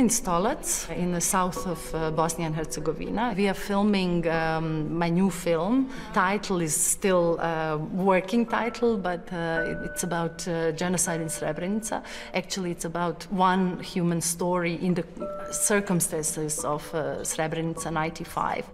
in Stolac, in the south of uh, Bosnia and Herzegovina. We are filming um, my new film. Title is still a working title, but uh, it's about uh, genocide in Srebrenica. Actually, it's about one human story in the circumstances of Srebrenica 95.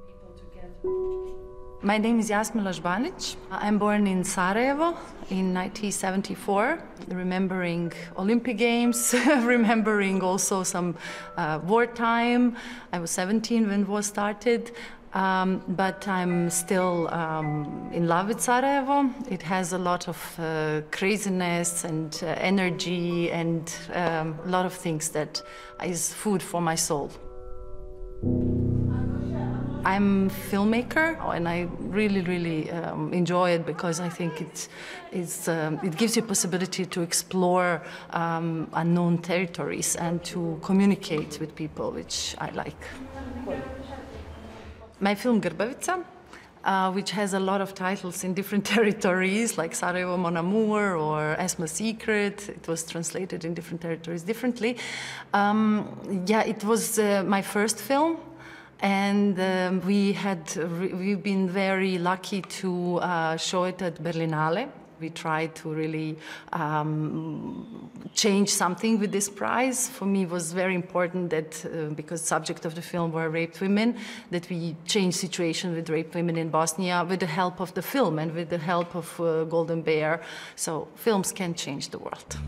My name is Jasmila Žbanic. I'm born in Sarajevo in 1974, remembering Olympic Games, remembering also some uh, wartime. I was 17 when war started. Um, but I'm still um, in love with Sarajevo. It has a lot of uh, craziness and uh, energy and um, a lot of things that is food for my soul. I'm a filmmaker and I really, really um, enjoy it because I think it's, it's, um, it gives you possibility to explore um, unknown territories and to communicate with people, which I like. My film Grbavica, uh, which has a lot of titles in different territories, like Sarajevo Mon Amour or Esma Secret. It was translated in different territories differently. Um, yeah, it was uh, my first film and um, we had we've been very lucky to uh, show it at Berlinale. We tried to really um, change something with this prize. For me, it was very important that uh, because subject of the film were raped women, that we change situation with raped women in Bosnia with the help of the film and with the help of uh, Golden Bear. So films can change the world.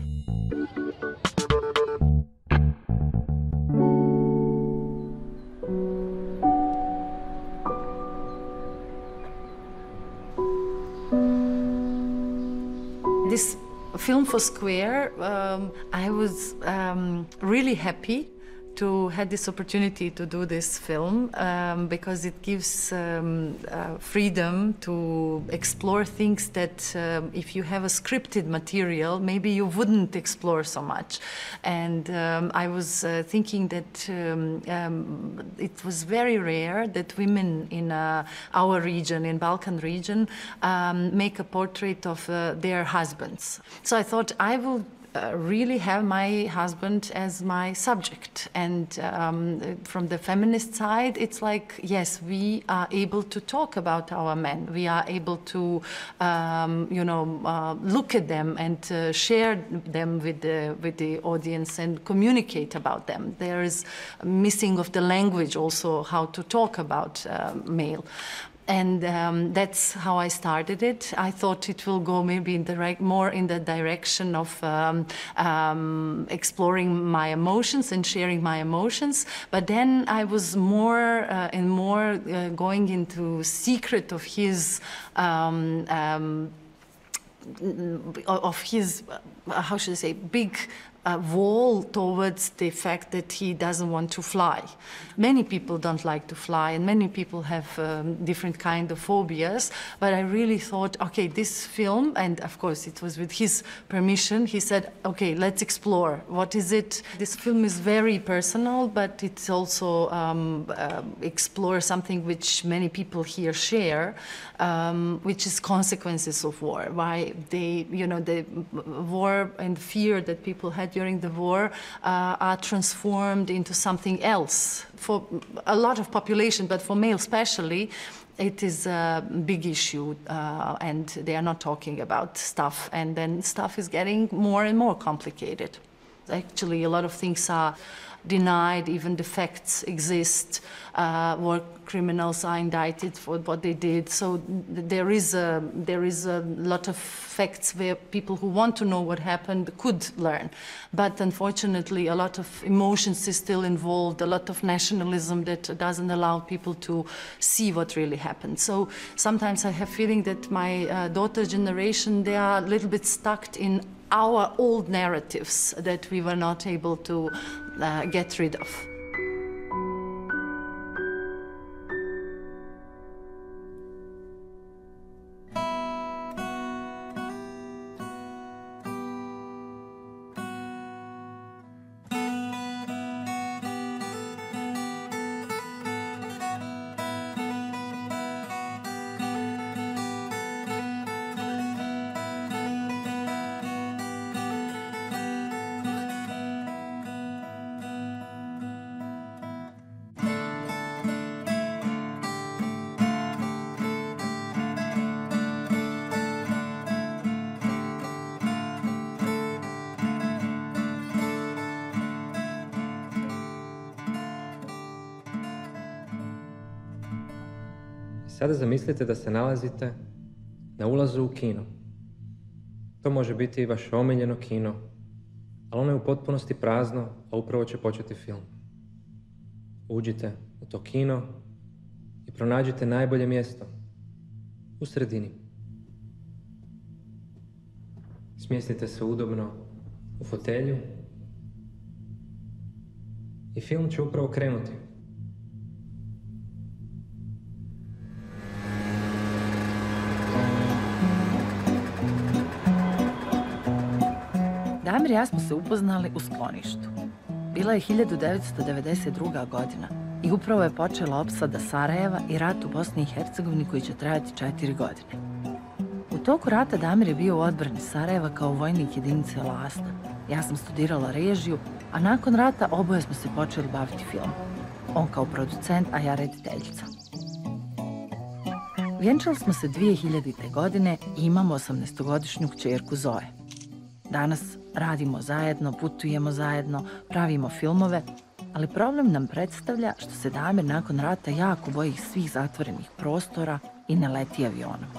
Film for Square, um, I was um, really happy to had this opportunity to do this film um, because it gives um, uh, freedom to explore things that um, if you have a scripted material, maybe you wouldn't explore so much. And um, I was uh, thinking that um, um, it was very rare that women in uh, our region, in Balkan region, make a portrait of uh, their husbands. So I thought I will uh, really have my husband as my subject. And um, from the feminist side, it's like, yes, we are able to talk about our men. We are able to, um, you know, uh, look at them and uh, share them with the, with the audience and communicate about them. There is missing of the language also how to talk about uh, male and um, that's how I started it. I thought it will go maybe in more in the direction of um, um, exploring my emotions and sharing my emotions. But then I was more uh, and more uh, going into secret of his um, um, of his, uh, how should I say, big uh, wall towards the fact that he doesn't want to fly. Many people don't like to fly, and many people have um, different kind of phobias. But I really thought, okay, this film, and of course it was with his permission. He said, okay, let's explore. What is it? This film is very personal, but it also um, uh, explores something which many people here share, um, which is consequences of war. Why they, you know, the war and fear that people had during the war uh, are transformed into something else for a lot of population, but for male especially, it is a big issue uh, and they are not talking about stuff and then stuff is getting more and more complicated. Actually, a lot of things are denied, even the facts exist, uh, war criminals are indicted for what they did. So there is, a, there is a lot of facts where people who want to know what happened could learn. But unfortunately, a lot of emotions is still involved, a lot of nationalism that doesn't allow people to see what really happened. So sometimes I have feeling that my uh, daughter generation, they are a little bit stuck in our old narratives that we were not able to uh, get rid of. Sada zamislite da se nalazite na ulazu u kino. To može biti i vaše omiljeno kino, ali ono je u potpunosti prazno, a upravo će početi film. Uđite u to kino i pronađite najbolje mjesto, u sredini. Smjestite se udobno u fotelju i film će upravo krenuti. Damir i ja smo se upoznali u skloništu. Bila je 1992. godina i upravo je počela opsada Sarajeva i rat u Bosni i Hercegovini koji će trajati četiri godine. U toku rata Damir je bio u odbrani Sarajeva kao vojnik jedinice Lasta. Ja sam studirala režiju, a nakon rata oboje smo se počeli baviti filmom. On kao producent, a ja rediteljica. Vjenčali smo se 2000. godine i imamo 18-godišnju kćerku Zoe. Danas radimo zajedno, putujemo zajedno, pravimo filmove, ali problem nam predstavlja što se Damir nakon rata jako boji svih zatvorenih prostora i ne leti avionom.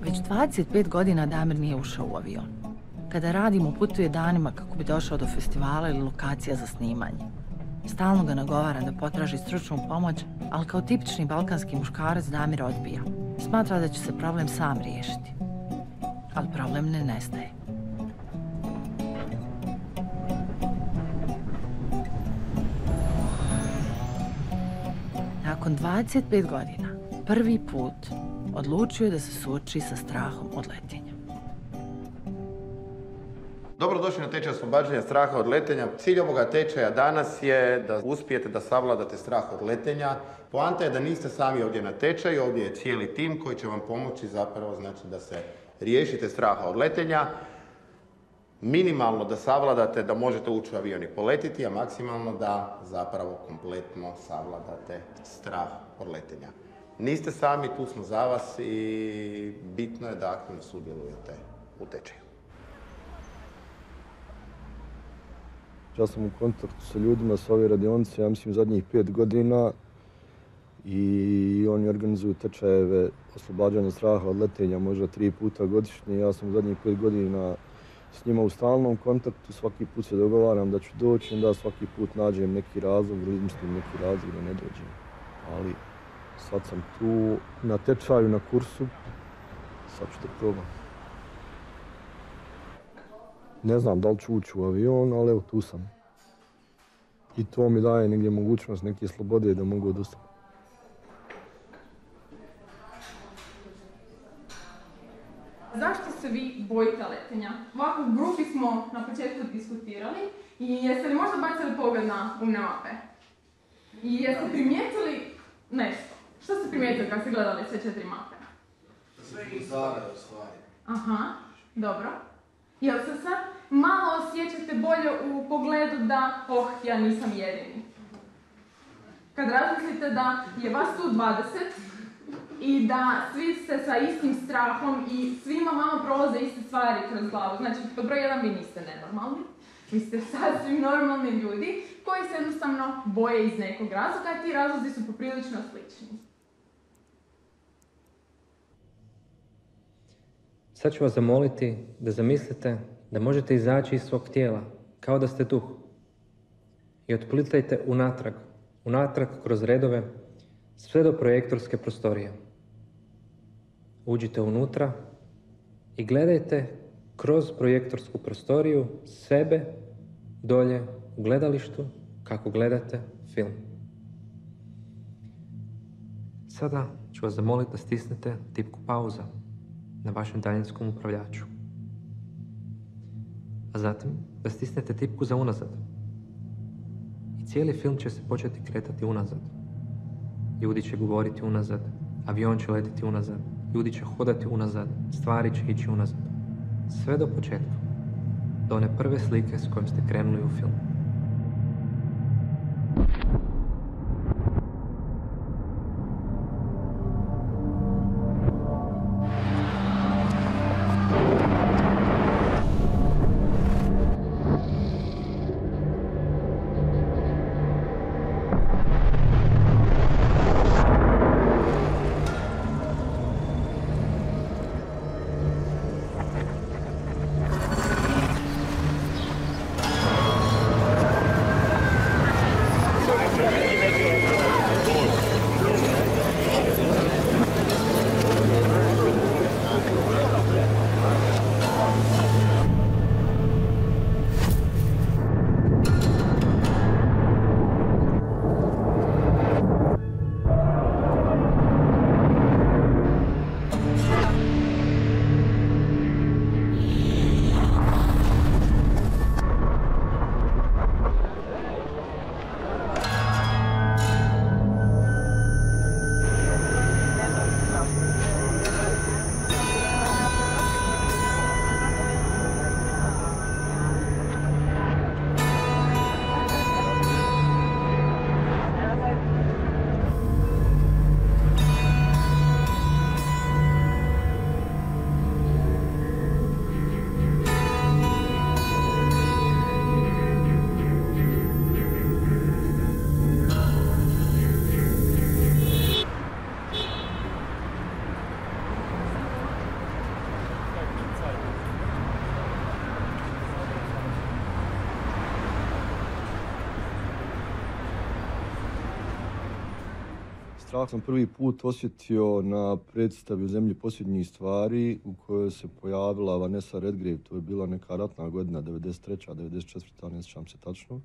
Već 25 godina Damir nije ušao u avion. Kada radimo, putuje danima kako bi došao do festivala ili lokacija za snimanje. Stalno ga nagovaram da potraži stručnu pomoć, ali kao tipični balkanski muškarac Damir odbija. Smatra da će se problem sam riješiti. Ali problem ne nestaje. Nakon 25 godina, prvi put odlučio je da se suoči sa strahom od letenja. Dobrodošli na tečaj oslobađanja straha od letenja. Cilj ovoga tečaja danas je da uspijete da savladate strah od letenja. Poanta je da niste sami ovdje na tečaju, ovdje je cijeli tim koji će vam pomoći zapravo znači da se riješite straha od letenja. Minimalno da savladate da možete ući u avion i poletiti, a maksimalno da zapravo kompletno savladate strah od letenja. Niste sami, tu smo za vas i bitno je da aktivno sudjelujete u tečaju. Ja sam u kontaktu sa ljudima sa ove radionice, ja mislim, zadnjih pet godina i oni organizuju tečajeve oslobađanja straha od letenja možda tri puta godišnje. Ja sam zadnjih pet godina s njima u stalnom kontaktu, svaki put se dogovaram da ću doći, onda svaki put nađem neki razlog ili izmislim neki razlog da ne dođem. Ali sad sam tu na tečaju, na kursu, sad ću da probam. Ne znam da li ću ući u avion, ali evo tu sam. I to mi daje negdje mogućnost neke slobode da mogu odustati. Zašto se vi bojite letenja? Ovako u grupi smo na početku diskutirali i jeste li možda bacili pogled na umne mape? I jeste primijetili nešto? Što ste primijetili kad ste gledali sve četiri mape? Sve u stvari. Aha, dobro. Jel se sad malo osjećate bolje u pogledu da, oh, ja nisam jedini? Kad razmislite da je vas tu 20 i da svi ste sa istim strahom i svima vama prolaze iste stvari kroz glavu. Znači, pod broj jedan vi niste nenormalni, vi ste sasvim normalni ljudi koji se jednostavno boje iz nekog razloga, a ti razlozi su poprilično slični. Sad ću vas zamoliti da zamislite da možete izaći iz svog tijela, kao da ste duh. I otplitajte unatrag, unatrag kroz redove, sve do projektorske prostorije. Uđite unutra i gledajte kroz projektorsku prostoriju sebe dolje u gledalištu kako gledate film. Sada ću vas zamoliti da stisnete tipku pauza na vašem daljinskom upravljaču. A zatim da stisnete tipku za unazad. I cijeli film će se početi kretati unazad. Ljudi će govoriti unazad, avion će letiti unazad, ljudi će hodati unazad, stvari će ići unazad. Sve do početka. Do one prve slike s kojom ste krenuli u film. Strah sam prvi put osjetio na predstavi u Zemlji posljednjih stvari u kojoj se pojavila Vanessa Redgrave, to je bila neka ratna godina, 93. 94. ne sjećam se tačno.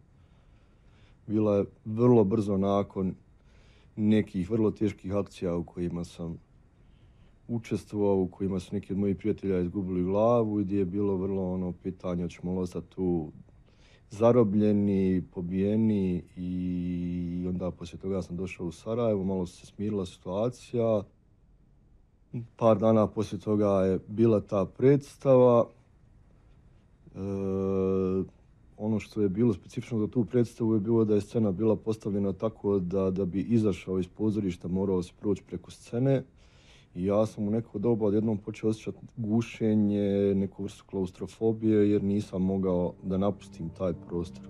Bila je vrlo brzo nakon nekih vrlo teških akcija u kojima sam učestvovao, u kojima su neki od mojih prijatelja izgubili glavu gdje je bilo vrlo ono pitanje hoćemo li ostati tu zarobljeni, pobijeni i onda poslije toga sam došao u Sarajevo, malo se smirila situacija. Par dana poslije toga je bila ta predstava. E, ono što je bilo specifično za tu predstavu je bilo da je scena bila postavljena tako da, da bi izašao iz pozorišta morao se proći preko scene. Ja sam u neko doba odjednom počeo osjećati gušenje, neku vrstu klaustrofobije jer nisam mogao da napustim taj prostor.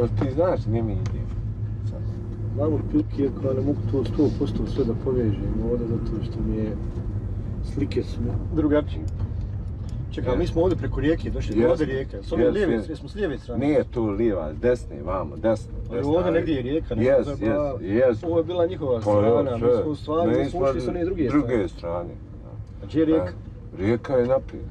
Jel ti znaš gdje mi idemo? Sad. Znam otprilike iako ne mogu to 100% sve da povežem ovdje zato što mi je slike su mi drugačije. Čekaj, mi smo ovdje preko rijeke, došli do Jes. ovdje rijeka. S ove Jes, lijeve, jes. jesmo s lijeve strane. Nije tu lijeva, desne, vamo, desno. Ali ovdje negdje je rijeka, ne znam, jes, pa- jes. Ovo je bila njihova Pa strana, mi smo u stvari, mi smo ušli s one druge strane. druge strane. A gdje je rijeka? Rijeka je naprijed.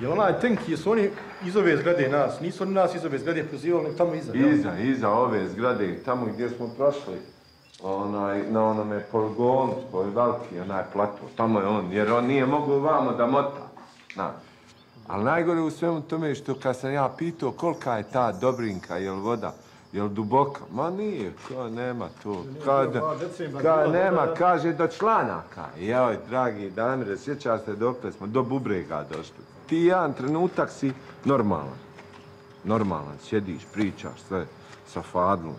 Jel onaj tank, jesu oni iz ove zgrade nas, nisu oni nas iz ove zgrade prozivali, nego tamo iza. Iza, iza ove zgrade, tamo gdje smo prošli, onaj, na onome poligonu, koji je veliki, onaj plato, tamo je on, jer on nije mogao vamo da mota. Na. Ali najgore u svemu tome je što kad sam ja pitao kolika je ta Dobrinka, jel voda, jel duboka, ma nije, ka nema to, ka, da- dva decembra ka nema, kaže do članaka. Joj, dragi Damire, sjećaš se dokle smo do Bubrega došli. Ti jedan trenutak si normalan. Normalan, sjediš, pričaš sve sa Fadlom,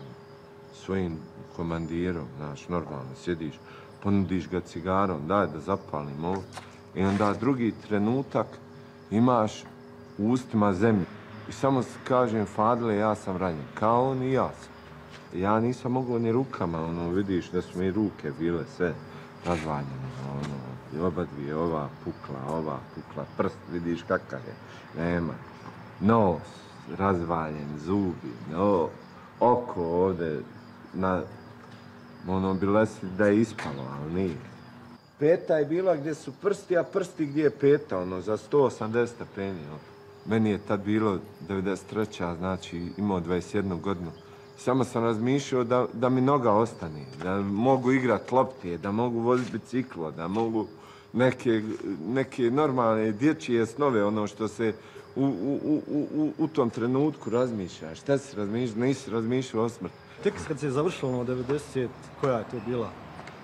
svojim komandirom, znaš, normalno, sjediš, ponudiš ga cigarom, daj da zapalim ovo. I onda drugi trenutak imaš u ustima zemlju. I samo kažem, Fadle, ja sam ranjen, kao on i ja sam. Ja nisam mogao ni rukama, ono, vidiš da su mi ruke bile sve razvaljene, ono, i oba dvije, ova pukla, ova pukla, prst, vidiš kakav je, nema. Nos, razvaljen, zubi, no, oko ovdje, na, ono, bi da je ispalo, ali nije. Peta je bila gdje su prsti, a prsti gdje je peta, ono, za 180 stepeni, ono. Meni je tad bilo 93. znači imao 21 godinu. Samo sam razmišljao da, da mi noga ostane, da mogu igrat loptije, da mogu voziti biciklo, da mogu neke, neke normalne dječje snove, ono što se u, u, u, u, u tom trenutku razmišlja. Šta si razmišljao? Nisi razmišljao o smrti. Tek kad se je završilo ono 90, koja je to bila?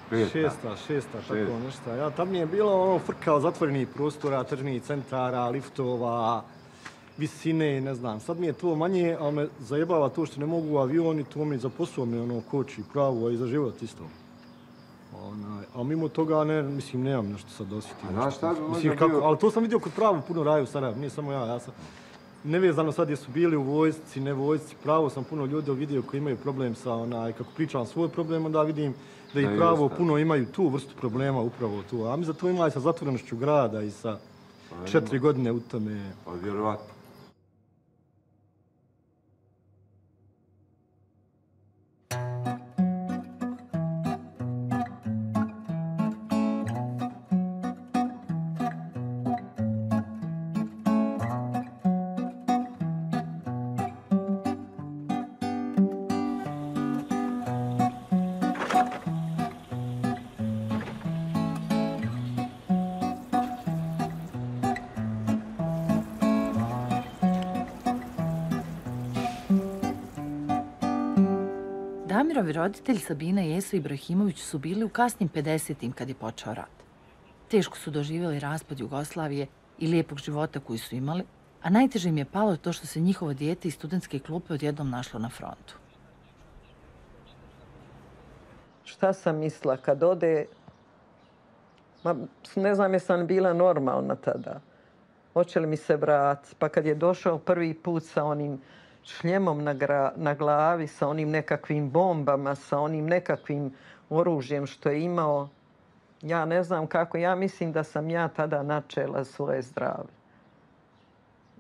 Peta. Šesta, šesta, tako Šesta. nešto. Ja, tam mi je bilo ono frka zatvorenih prostora, tržnih centara, liftova, visine, ne znam. Sad mi je to manje, ali me zajebava to što ne mogu avion i to mi za posao me ono koči pravo, a i za život isto. Onaj, a mimo toga, ne, mislim, nemam nešto sad osjetio. Znaš šta bi Mislim, kako, bio- ali to sam vidio kod pravo puno raju u Sarajevu, nije samo ja, ja sam nevezano sad jesu bili u vojsci, ne vojsci, pravo sam puno ljudi vidio koji imaju problem sa onaj, kako pričam svoj problem, onda vidim da i pravo puno imaju tu vrstu problema upravo tu. A mi za to ima i sa zatvorenošću grada i sa četiri godine u tome. Pa vjerovatno. Roditelji Sabina i Jesu Ibrahimović su bili u kasnim 50-im kad je počeo rat. Teško su doživjeli raspad Jugoslavije i lijepog života koji su imali, a najteže im je palo to što se njihovo dijete iz studentske klupe odjednom našlo na frontu. Šta sam mislila kad ode, ma, ne znam jesam bila normalna tada. Hoće li mi se vratiti? Pa kad je došao prvi put sa onim šljemom na, gra- na glavi, sa onim nekakvim bombama, sa onim nekakvim oružjem što je imao, ja ne znam kako, ja mislim da sam ja tada načela svoje zdravlje.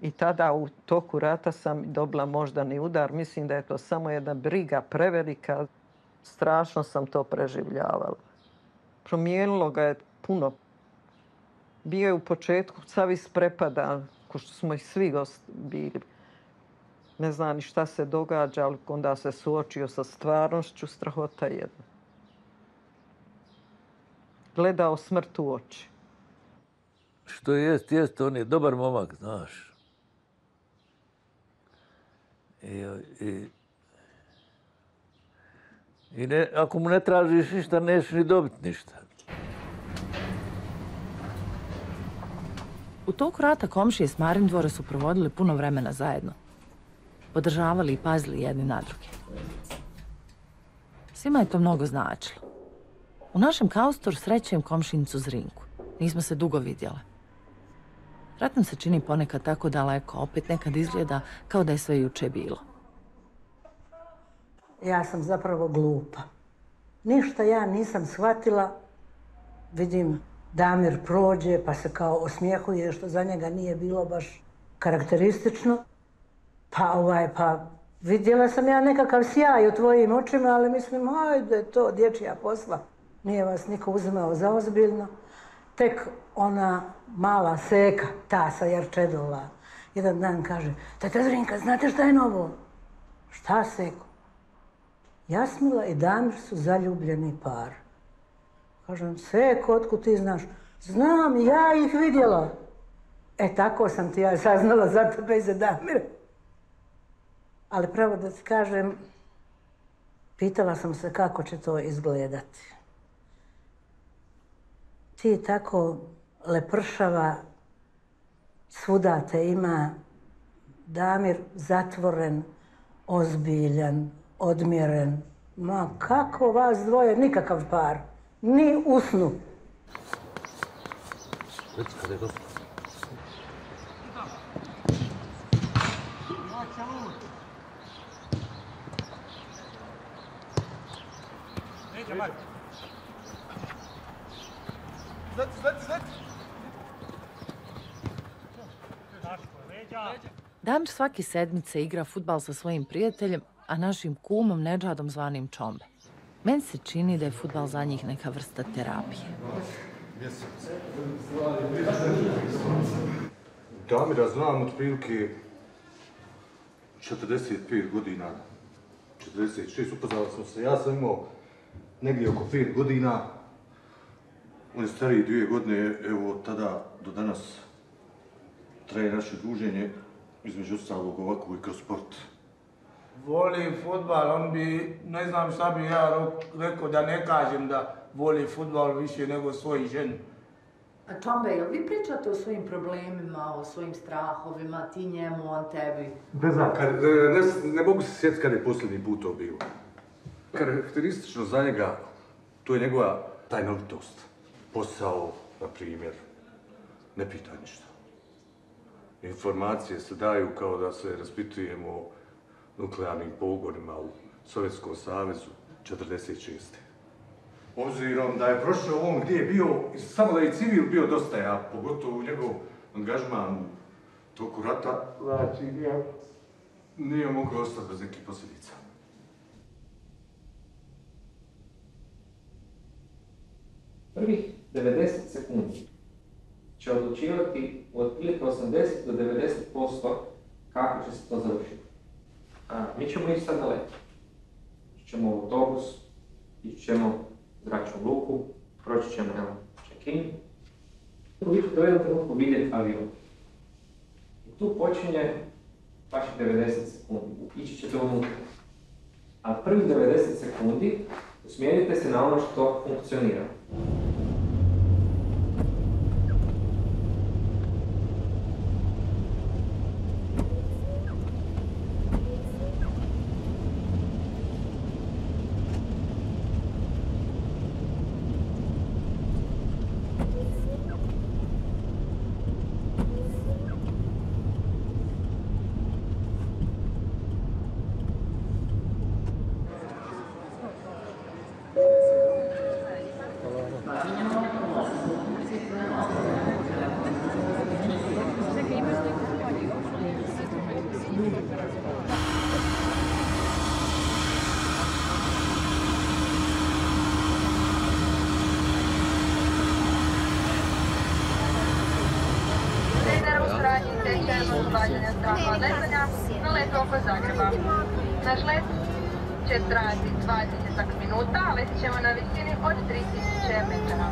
I tada u toku rata sam dobila moždani udar. Mislim da je to samo jedna briga prevelika. Strašno sam to preživljavala. Promijenilo ga je puno. Bio je u početku sav isprepadan, ko što smo i svi gost bili. Ne zna ni šta se događa, ali onda se suočio sa stvarnošću, strahota jedna. Gledao smrt u oči. Što jest, jest, on je dobar momak, znaš. I, i, i ne, ako mu ne tražiš ništa, nećeš ni dobiti ništa. U toku rata komšije s Marindvora su provodili puno vremena zajedno. Podržavali i pazili jedni na druge. Svima je to mnogo značilo. U našem kaustoru srećujem komšinicu Zrinku. Nismo se dugo vidjele. Rat se čini ponekad tako daleko, opet nekad izgleda kao da je sve juče bilo. Ja sam zapravo glupa. Ništa ja nisam shvatila. Vidim, Damir prođe pa se kao osmijehuje što za njega nije bilo baš karakteristično. Pa ovaj, pa vidjela sam ja nekakav sjaj u tvojim očima, ali mislim, ajde, to dječja posla. Nije vas niko uzimao za ozbiljno. Tek ona mala seka, ta sa Jarčedova, jedan dan kaže, teta Zrinka, znate šta je novo? Šta seko? Jasmila i Damir su zaljubljeni par. Kažem, Seko, otkud ti znaš? Znam, ja ih vidjela. E, tako sam ti ja saznala za tebe i za Damira. Ali pravo da ti kažem, pitala sam se kako će to izgledati. Ti tako lepršava, Svuda te ima. Damir zatvoren, ozbiljan, odmjeren. Ma kako vas dvoje, nikakav par. Ni u snu. Damir svake sedmice igra futbal sa svojim prijateljem, a našim kumom Nedžadom zvanim Čombe. Meni se čini da je futbal za njih neka vrsta terapije. Damira znam otprilike 45 godina, 46, upoznali smo se. Ja sam imao negdje oko 5 godina. On je stariji dvije godine, evo tada do danas traje naše druženje, između ostalog ovako i kroz sport. Voli futbal, on bi, ne znam šta bi ja rekao da ne kažem da voli futbal više nego svoju ženu. A Čombe, jel vi pričate o svojim problemima, o svojim strahovima, ti njemu, on tebi? Ne znam, kad, ne, ne, ne mogu se sjetiti kad je posljednji put to bilo. Karakteristično za njega, to je njegova tajnovitost. Posao, na primjer, ne pita ništa. Informacije se daju kao da se raspitujemo o nuklearnim pogonima u Sovjetskom savezu 46. Obzirom da je prošao on gdje je bio, samo da je i civil bio dosta ja, pogotovo u njegov angažman u toku rata, znači nije, nije mogao ostati bez nekih posljedica. Prvih 90 sekundi će odlučivati od otprilike 80 do 90% kako će se to završiti. A, mi ćemo ići sad na let. Ćemo u autobus, ići ćemo zračnu luku, proći ćemo na check-in. Vi ćete u jednom trenutku vidjeti avion. I tu počinje vaših 90 sekundi. Ići ćete unutra. A prvih 90 sekundi usmjerite se na ono što funkcionira. Trener u suradnji s tečajem oslobađanja straha od letanja na letu Zagreba. Naš let će trajati 20 minuta, a letit ćemo na visini od 3000 metara.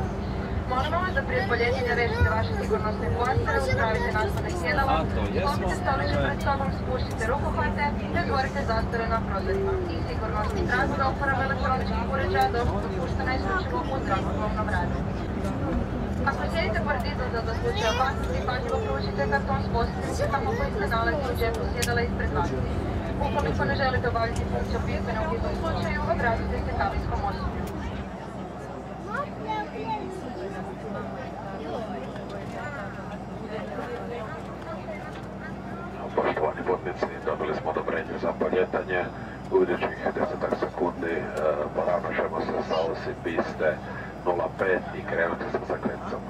Molimo vas da prije poljećenja vežete vaše sigurnosne pojaseve, uspravite naslone sjedala, sklopite stoliće pred sobom, spuštite rukohvate i zatvorite zastore na prozorima. I sigurnosni trak za uporabu elektroničkih uređaja dopuštena isključivo u zrakoplovnom radu. Ako sjedite pored izlaza za slučaj opasnosti, pažljivo proučite karton s posljedičkama koji se nalazi u džepu sjedala ispred vas. Ukoliko ne želite obaviti funkciju pismene u hitnom slučaju, obratite se kabinskom osoblju. Poštovani putnici, dobili smo odobrenje za poljetanje. U idućih 10 sekundi e, poravnašemo se sa osi piste 05 i krenuti sa sekvencom.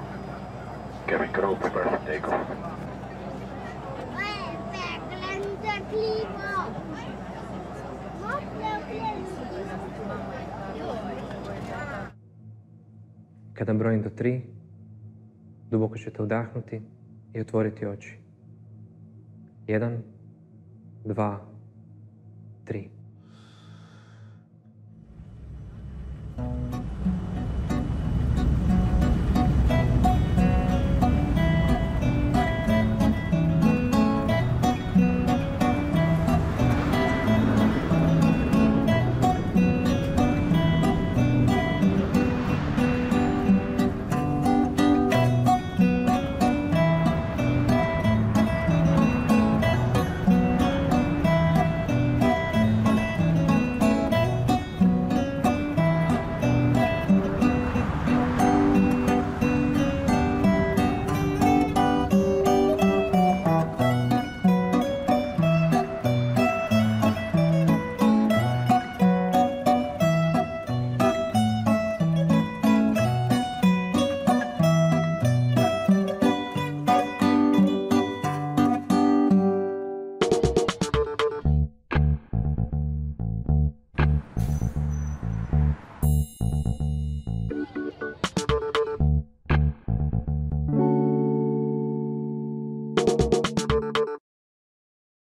Kevin Crow, prepare for takeoff. Kada brojim do tri, duboko ćete udahnuti i otvoriti oči. Jedan, dva, tri.